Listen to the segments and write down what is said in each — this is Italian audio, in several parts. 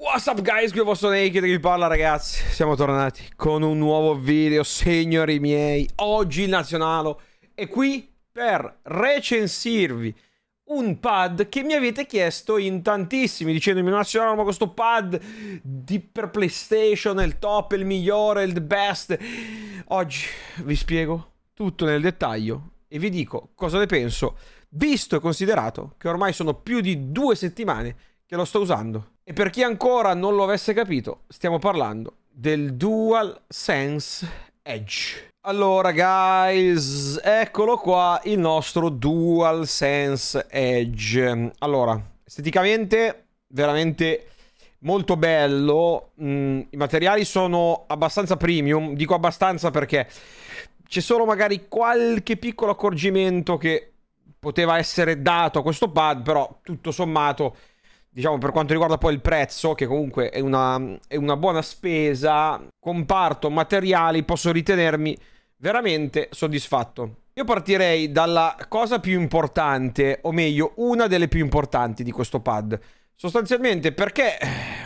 What's up guys, qui è il vostro Naked che vi parla ragazzi. Siamo tornati con un nuovo video, signori miei. Oggi il nazionale è qui per recensirvi un pad che mi avete chiesto in tantissimi Dicendomi nazionale ma questo pad di per PlayStation è il top, il migliore, il best. Oggi vi spiego tutto nel dettaglio e vi dico cosa ne penso Visto e considerato che ormai sono più di due settimane che lo sto usando e per chi ancora non lo avesse capito, stiamo parlando del Dual Sense Edge. Allora, guys, eccolo qua il nostro Dual Sense Edge. Allora, esteticamente, veramente molto bello. Mm, I materiali sono abbastanza premium. Dico abbastanza perché c'è solo magari qualche piccolo accorgimento che poteva essere dato a questo pad, però tutto sommato diciamo per quanto riguarda poi il prezzo, che comunque è una, è una buona spesa, comparto materiali, posso ritenermi veramente soddisfatto. Io partirei dalla cosa più importante, o meglio, una delle più importanti di questo pad. Sostanzialmente perché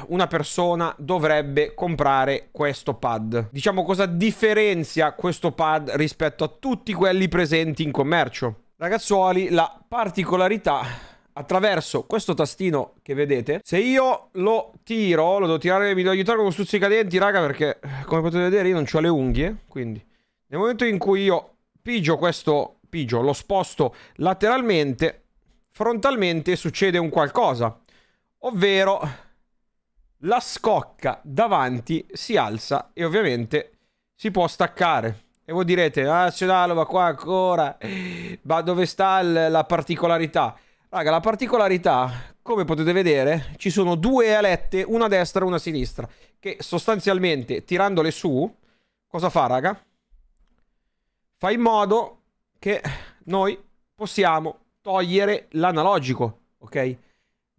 una persona dovrebbe comprare questo pad? Diciamo cosa differenzia questo pad rispetto a tutti quelli presenti in commercio? Ragazzuoli, la particolarità attraverso questo tastino che vedete. Se io lo tiro, lo devo tirare, mi devo aiutare con stuzzicadenti, raga, perché come potete vedere io non ho le unghie, quindi nel momento in cui io pigio questo, pigio, lo sposto lateralmente, frontalmente succede un qualcosa, ovvero la scocca davanti si alza e ovviamente si può staccare. E voi direte, ah, Sionalo, ma qua ancora, ma dove sta la particolarità? Raga, la particolarità, come potete vedere, ci sono due alette, una a destra e una a sinistra, che sostanzialmente, tirandole su, cosa fa, raga? Fa in modo che noi possiamo togliere l'analogico, ok?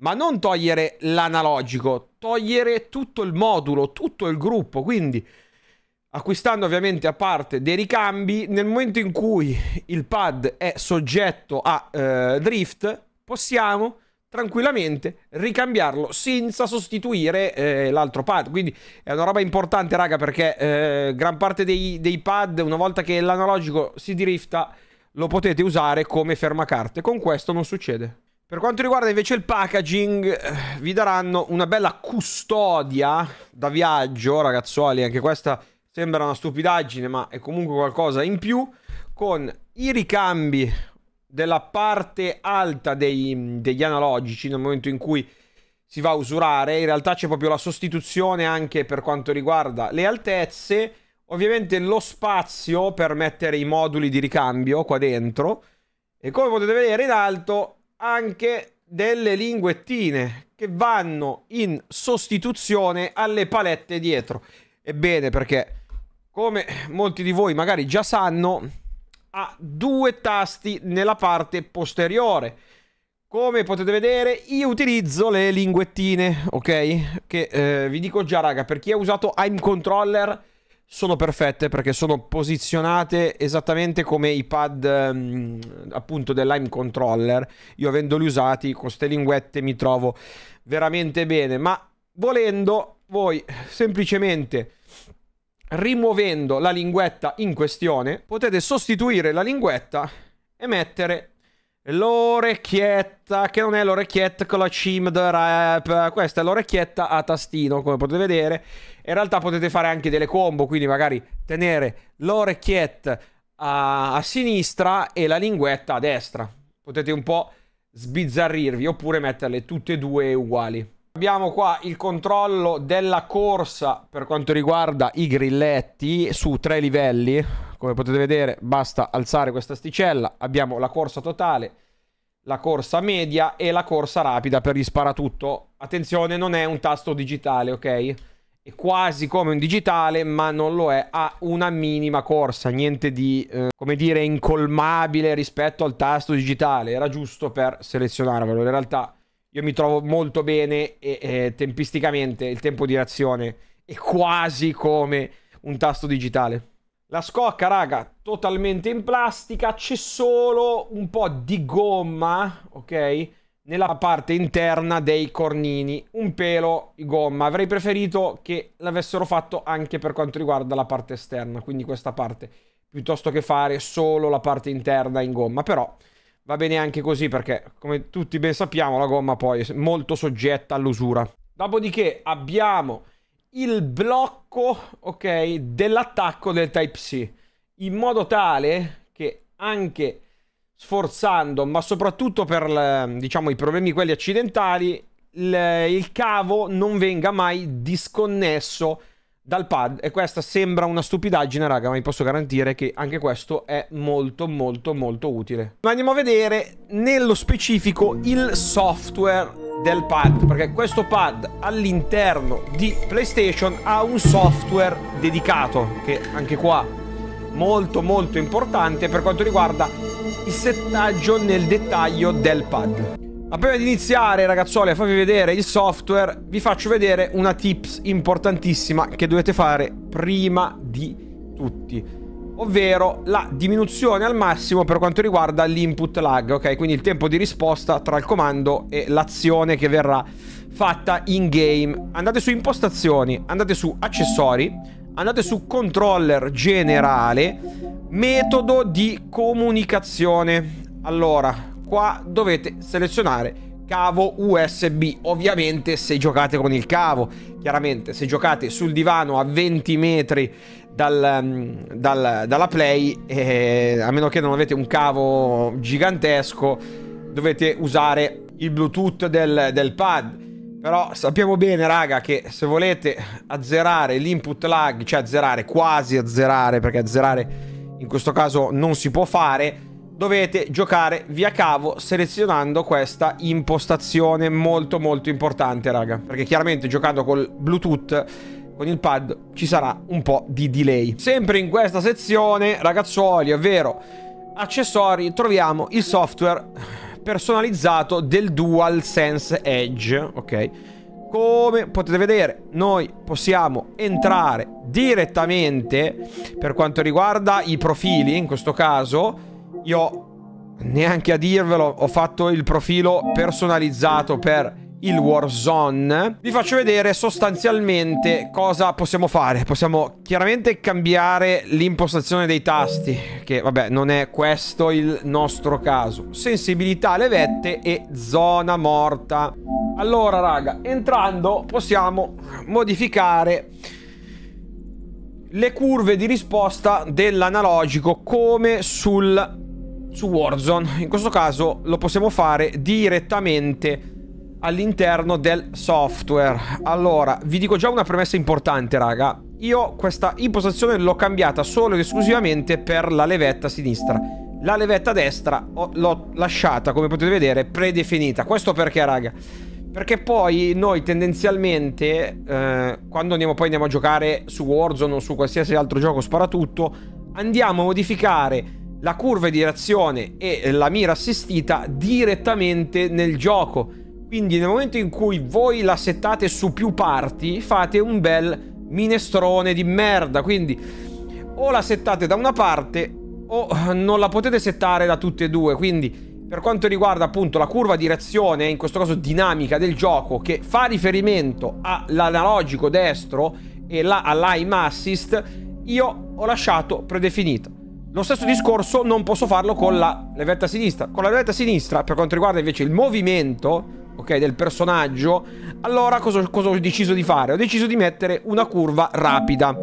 Ma non togliere l'analogico, togliere tutto il modulo, tutto il gruppo, quindi acquistando ovviamente a parte dei ricambi, nel momento in cui il pad è soggetto a eh, drift, possiamo tranquillamente ricambiarlo senza sostituire eh, l'altro pad. Quindi è una roba importante, raga, perché eh, gran parte dei, dei, pad, una volta che l'analogico si drifta, lo potete usare come fermacarte. Con questo non succede. Per quanto riguarda invece il packaging, eh, vi daranno una bella custodia da viaggio, ragazzuoli. Anche questa sembra una stupidaggine, ma è comunque qualcosa in più. Con i ricambi della parte alta dei, degli analogici nel momento in cui si va a usurare. In realtà c'è proprio la sostituzione anche per quanto riguarda le altezze. Ovviamente lo spazio per mettere i moduli di ricambio qua dentro. E come potete vedere in alto anche delle linguettine che vanno in sostituzione alle palette dietro. Ebbene perché come molti di voi magari già sanno ha due tasti nella parte posteriore. Come potete vedere, io utilizzo le linguettine, ok? Che eh, vi dico già, raga, per chi ha usato Aim Controller sono perfette perché sono posizionate esattamente come i pad um, appunto dell'Aim Controller. Io avendoli usati con queste linguette mi trovo veramente bene, ma volendo voi semplicemente rimuovendo la linguetta in questione, potete sostituire la linguetta e mettere l'orecchietta, che non è l'orecchietta con la the rap, questa è l'orecchietta a tastino, come potete vedere. In realtà potete fare anche delle combo, quindi magari tenere l'orecchietta a, a sinistra e la linguetta a destra. Potete un po' sbizzarrirvi, oppure metterle tutte e due uguali. Abbiamo qua il controllo della corsa per quanto riguarda i grilletti su tre livelli. Come potete vedere basta alzare questa sticella. Abbiamo la corsa totale, la corsa media e la corsa rapida per gli sparatutto. Attenzione, non è un tasto digitale, ok? È quasi come un digitale, ma non lo è. Ha una minima corsa, niente di, eh, come dire, incolmabile rispetto al tasto digitale. Era giusto per selezionarvelo. In realtà io mi trovo molto bene e, e tempisticamente il tempo di reazione è quasi come un tasto digitale. La scocca, raga, totalmente in plastica, c'è solo un po' di gomma, ok? nella parte interna dei cornini. Un pelo gomma. Avrei preferito che l'avessero fatto anche per quanto riguarda la parte esterna, quindi questa parte, piuttosto che fare solo la parte interna in gomma. Però va bene anche così perché, come tutti ben sappiamo, la gomma poi è molto soggetta all'usura. Dopodiché abbiamo il blocco, ok, dell'attacco del Type-C, in modo tale che anche sforzando, ma soprattutto per diciamo, i problemi quelli accidentali, il, il cavo non venga mai disconnesso dal pad e questa sembra una stupidaggine raga ma vi posso garantire che anche questo è molto molto molto utile ma andiamo a vedere nello specifico il software del pad perché questo pad all'interno di PlayStation ha un software dedicato che anche qua molto molto importante per quanto riguarda il settaggio nel dettaglio del pad. Ma prima di iniziare ragazzoli a farvi vedere il software vi faccio vedere una tips importantissima che dovete fare prima di tutti ovvero la diminuzione al massimo per quanto riguarda l'input lag, ok? Quindi il tempo di risposta tra il comando e l'azione che verrà fatta in game. Andate su impostazioni, andate su accessori, andate su controller generale, metodo di comunicazione. Allora, qua dovete selezionare cavo USB, ovviamente se giocate con il cavo, chiaramente se giocate sul divano a 20 metri dal, mm, dal, dalla Play, eh, a meno che non avete un cavo gigantesco, dovete usare il Bluetooth del, del pad. Però sappiamo bene, raga, che se volete azzerare l'input lag, cioè azzerare, quasi azzerare, perché azzerare in questo caso non si può fare, dovete giocare via cavo selezionando questa impostazione molto molto importante, raga. Perché chiaramente giocando col Bluetooth con il pad ci sarà un po' di delay. Sempre in questa sezione, ragazzuoli, ovvero accessori, troviamo il software personalizzato del DualSense Edge, ok? Come potete vedere, noi possiamo entrare direttamente per quanto riguarda i profili, in questo caso io neanche a dirvelo, ho fatto il profilo personalizzato per il Warzone, vi faccio vedere sostanzialmente cosa possiamo fare. Possiamo chiaramente cambiare l'impostazione dei tasti, che vabbè non è questo il nostro caso. Sensibilità alle vette e zona morta. Allora raga, entrando possiamo modificare le curve di risposta dell'analogico come sul su Warzone. In questo caso lo possiamo fare direttamente all'interno del software. Allora, vi dico già una premessa importante, raga. Io questa impostazione l'ho cambiata solo ed esclusivamente per la levetta sinistra. La levetta destra l'ho lasciata, come potete vedere, predefinita. Questo perché, raga? Perché poi noi tendenzialmente, eh, quando andiamo, poi andiamo a giocare su Warzone o su qualsiasi altro gioco sparatutto, andiamo a modificare la curva di reazione e la mira assistita direttamente nel gioco quindi nel momento in cui voi la settate su più parti, fate un bel minestrone di merda. Quindi o la settate da una parte o non la potete settare da tutte e due. Quindi per quanto riguarda appunto la curva di reazione, in questo caso dinamica del gioco, che fa riferimento all'analogico destro e la, all'aim assist, io ho lasciato predefinita. Lo stesso discorso non posso farlo con la levetta sinistra. Con la levetta sinistra, per quanto riguarda invece il movimento, ok, del personaggio, allora cosa, cosa ho deciso di fare? Ho deciso di mettere una curva rapida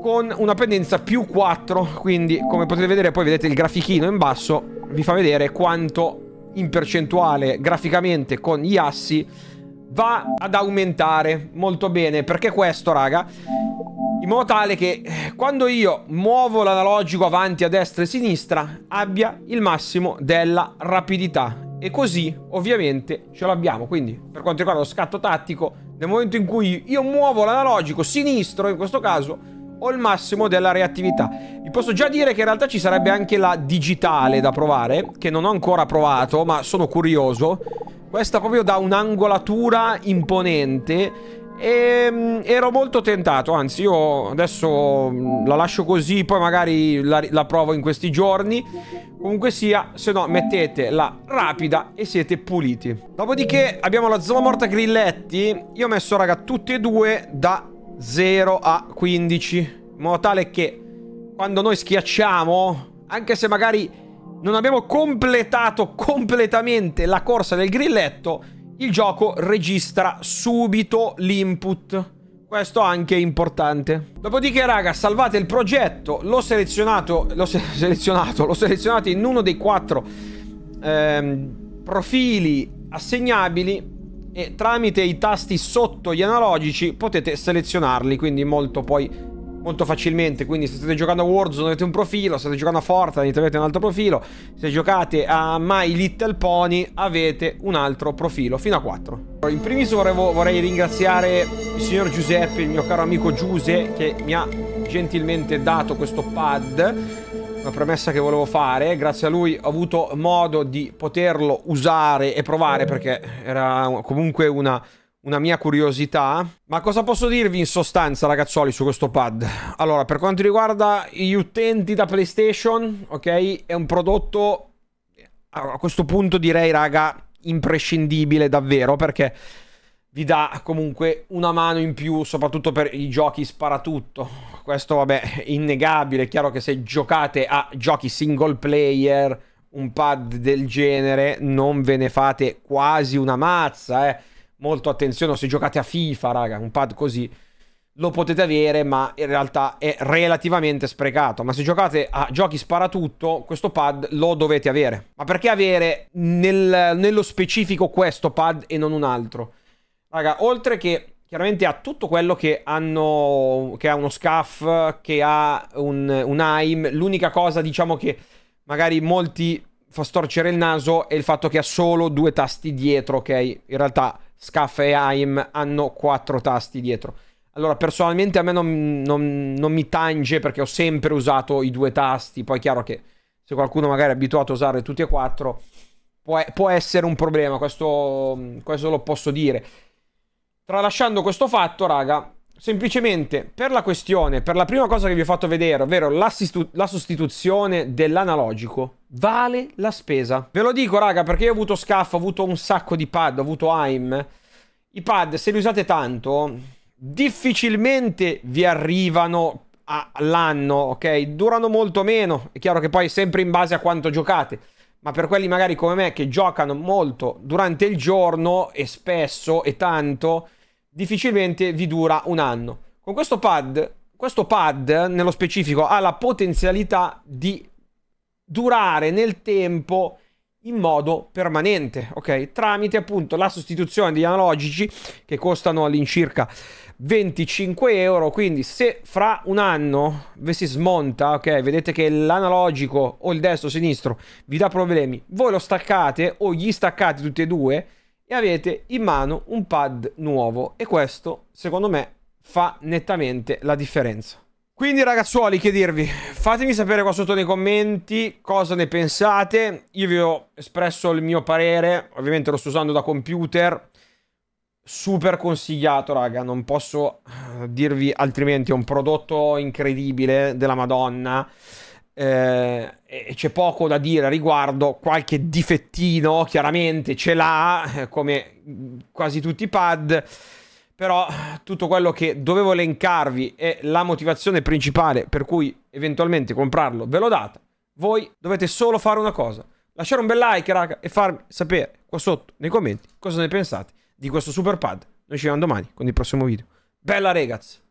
con una pendenza più 4, quindi come potete vedere poi vedete il grafichino in basso, vi fa vedere quanto in percentuale graficamente con gli assi va ad aumentare molto bene, perché questo raga, in modo tale che eh, quando io muovo l'analogico avanti a destra e a sinistra abbia il massimo della rapidità e così ovviamente ce l'abbiamo. Quindi per quanto riguarda lo scatto tattico, nel momento in cui io muovo l'analogico sinistro, in questo caso, ho il massimo della reattività. Vi posso già dire che in realtà ci sarebbe anche la digitale da provare, che non ho ancora provato, ma sono curioso. Questa proprio da un'angolatura imponente E mm, ero molto tentato, anzi io adesso mm, la lascio così, poi magari la, la provo in questi giorni. Comunque sia, se no mettete la rapida e siete puliti. Dopodiché abbiamo la zona morta grilletti. Io ho messo, raga, tutte e due da 0 a 15. In modo tale che quando noi schiacciamo, anche se magari non abbiamo completato completamente la corsa del grilletto, il gioco registra subito l'input. Questo anche è importante. Dopodiché, raga, salvate il progetto. L'ho selezionato. L'ho se selezionato. Selezionato in uno dei quattro ehm, profili assegnabili. E tramite i tasti sotto gli analogici potete selezionarli. Quindi molto poi molto facilmente. Quindi se state giocando a Warzone avete un profilo, se state giocando a Fortnite avete un altro profilo, se giocate a My Little Pony avete un altro profilo, fino a 4. In primis volevo, vorrei ringraziare il signor Giuseppe, il mio caro amico Giuse, che mi ha gentilmente dato questo pad. Una premessa che volevo fare, grazie a lui ho avuto modo di poterlo usare e provare perché era comunque una una mia curiosità. Ma cosa posso dirvi in sostanza, ragazzuoli, su questo pad? Allora, per quanto riguarda gli utenti da PlayStation, ok, è un prodotto a questo punto direi, raga, imprescindibile davvero, perché vi dà comunque una mano in più, soprattutto per i giochi sparatutto. Questo, vabbè, è innegabile. È chiaro che se giocate a giochi single player, un pad del genere, non ve ne fate quasi una mazza, eh molto attenzione se giocate a FIFA, raga, un pad così lo potete avere, ma in realtà è relativamente sprecato. Ma se giocate a giochi sparatutto, questo pad lo dovete avere. Ma perché avere nel, nello specifico questo pad e non un altro? Raga, oltre che chiaramente ha tutto quello che hanno che ha uno SCAF, che ha un, un AIM, l'unica cosa diciamo che magari molti fa storcere il naso è il fatto che ha solo due tasti dietro, ok? In realtà SCAF e AIM hanno quattro tasti dietro. Allora, personalmente a me non, non, non, mi tange perché ho sempre usato i due tasti. Poi è chiaro che se qualcuno magari è abituato a usare tutti e quattro, può, può essere un problema. Questo, questo lo posso dire. Tralasciando questo fatto, raga, semplicemente per la questione, per la prima cosa che vi ho fatto vedere, ovvero la sostituzione dell'analogico, vale la spesa. Ve lo dico, raga, perché io ho avuto SCAF, ho avuto un sacco di pad, ho avuto AIM. I pad, se li usate tanto, difficilmente vi arrivano all'anno, ok? Durano molto meno. È chiaro che poi è sempre in base a quanto giocate. Ma per quelli magari come me che giocano molto durante il giorno e spesso e tanto, difficilmente vi dura un anno. Con questo pad, questo pad nello specifico ha la potenzialità di durare nel tempo in modo permanente, ok? Tramite appunto la sostituzione degli analogici che costano all'incirca 25 euro. Quindi, se fra un anno vi si smonta, ok? Vedete che l'analogico o il destro o sinistro vi dà problemi, voi lo staccate o gli staccate tutti e due e avete in mano un pad nuovo. E questo, secondo me, fa nettamente la differenza. Quindi ragazzuoli, che dirvi? Fatemi sapere qua sotto nei commenti cosa ne pensate. Io vi ho espresso il mio parere, ovviamente lo sto usando da computer. Super consigliato, raga, non posso eh, dirvi altrimenti, è un prodotto incredibile della Madonna. Eh, e c'è poco da dire a riguardo, qualche difettino chiaramente ce l'ha, eh, come quasi tutti i pad però tutto quello che dovevo elencarvi e la motivazione principale per cui eventualmente comprarlo ve l'ho data. Voi dovete solo fare una cosa. Lasciare un bel like, raga, e farmi sapere qua sotto nei commenti cosa ne pensate di questo super pad. Noi ci vediamo domani con il prossimo video. Bella ragazzi!